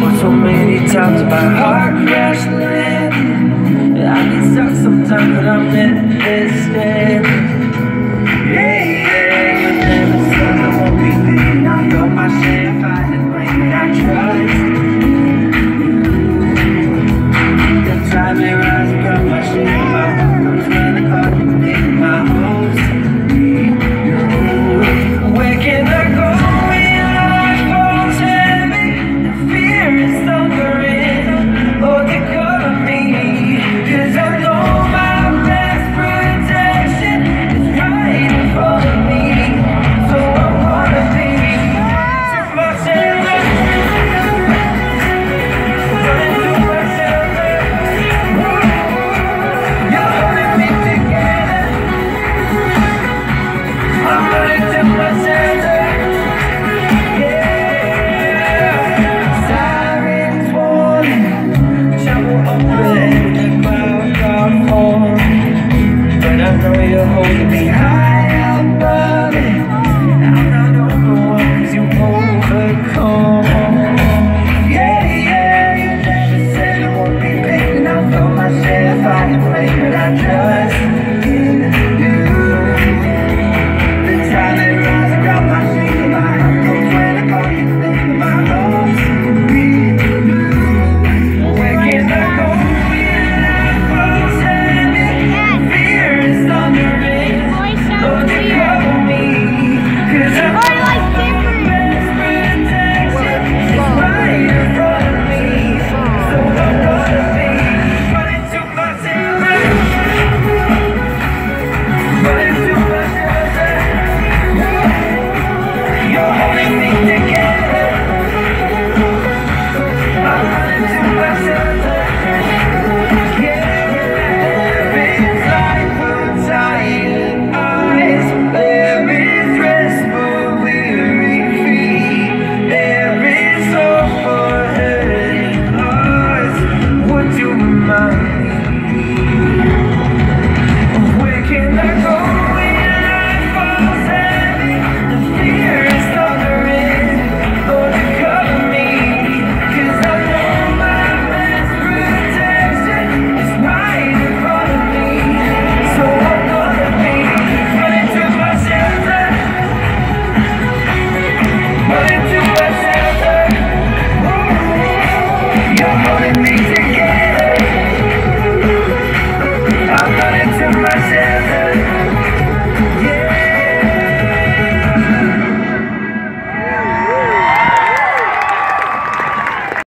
But so many times my heart crashed land. I get stuck sometimes, but I'm in this.